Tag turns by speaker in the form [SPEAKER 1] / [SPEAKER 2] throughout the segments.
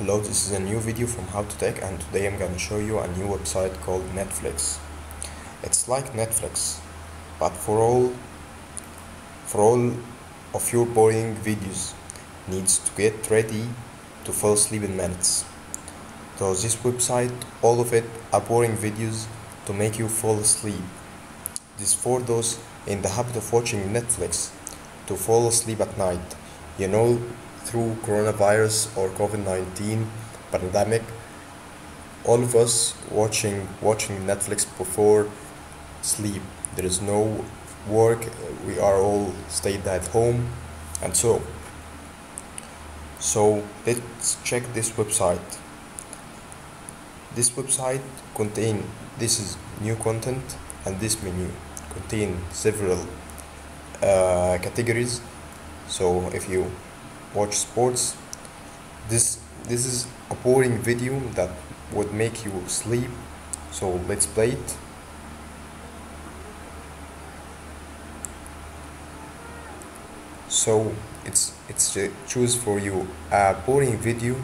[SPEAKER 1] Hello, this is a new video from How to Tech and today I'm gonna show you a new website called Napflix. It's like Netflix, but for all for all of your boring videos needs to get ready to fall asleep in minutes. So this website, all of it are boring videos to make you fall asleep. This for those in the habit of watching Netflix to fall asleep at night. You know, through coronavirus or COVID-19 pandemic, all of us watching watching Netflix before sleep. There is no work. We are all stayed at home, and so. So let's check this website. This website contain this is new content and this menu contain several uh, categories. So if you watch sports, this this is a boring video that would make you sleep. So let's play it. So it's it's choose for you a boring video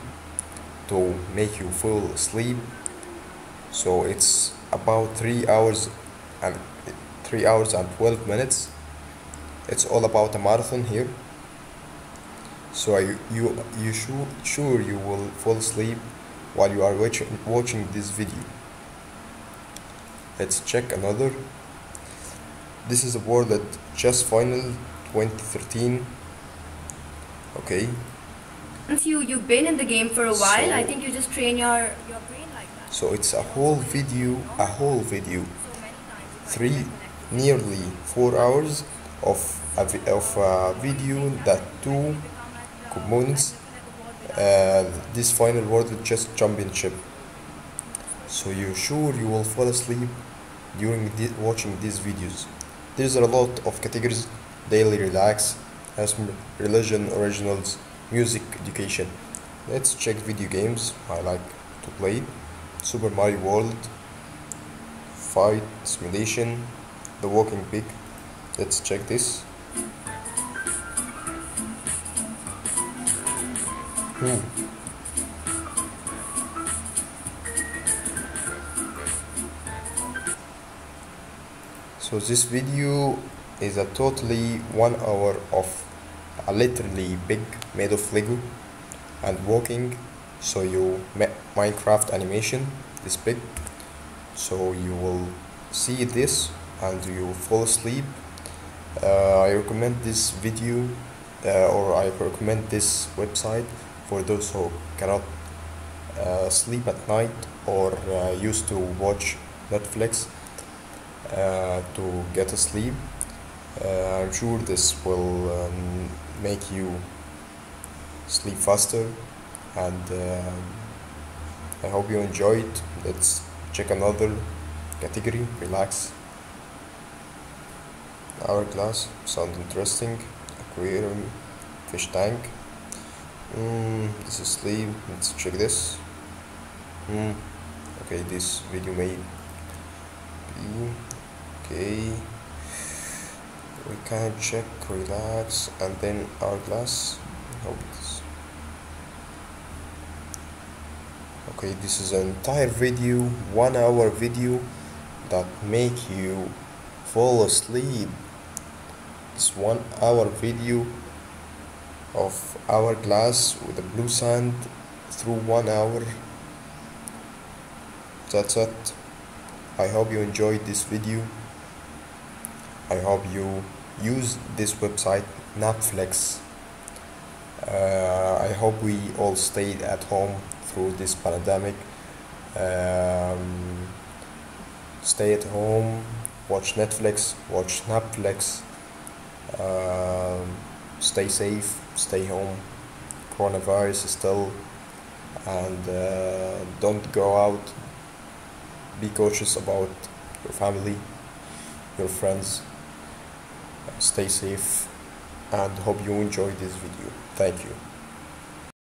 [SPEAKER 1] to make you fall asleep. So it's about three hours and three hours and twelve minutes. It's all about a marathon here. So are you you you sure sure you will fall asleep while you are watching watching this video. Let's check another. This is a World at Chess Final 2013. Okay,
[SPEAKER 2] Once you you've been in the game for a while, I think you just train your your brain like that.
[SPEAKER 1] so it's a whole video, a whole video,
[SPEAKER 2] So
[SPEAKER 1] three, nearly four hours of a, of a video that two components uh, this final world chess championship. So you're sure you will fall asleep during thi- watching these videos. There's a lot of categories. Daily relax as religion originals music education. Let's check video games i like to play. Super mario world fight simulation the walking pig let's check this So this video is a totally one hour of a literally big made of Lego and walking. So you Minecraft animation this big. So you will see this and you fall asleep. Uh, I recommend this video uh, or I recommend this website for those who cannot uh, sleep at night or uh, used to watch Netflix uh, to get asleep. Uh, I'm sure this will um, make you sleep faster and um I hope you enjoy it. Let's check another category, relax. Hourglass, sound interesting. Aquarium, fish tank. Mm, this is sleep. Let's check this. Mm, okay, this video may be okay. We can check relax and then hourglass. Hope it's okay. This is an entire video, one hour video that make you fall asleep. This one hour video of hourglass with the blue sand through one hour. That's it. I hope you enjoyed this video. I hope you use this website Napflix. Uh, I hope we all stayed at home through this pandemic. Um, stay at home, watch Netflix, watch Netflix. Um, stay safe, stay home. Coronavirus is still, and uh, don't go out. Be cautious about your family, your friends. Stay safe, and hope you enjoyed this video. Thank you.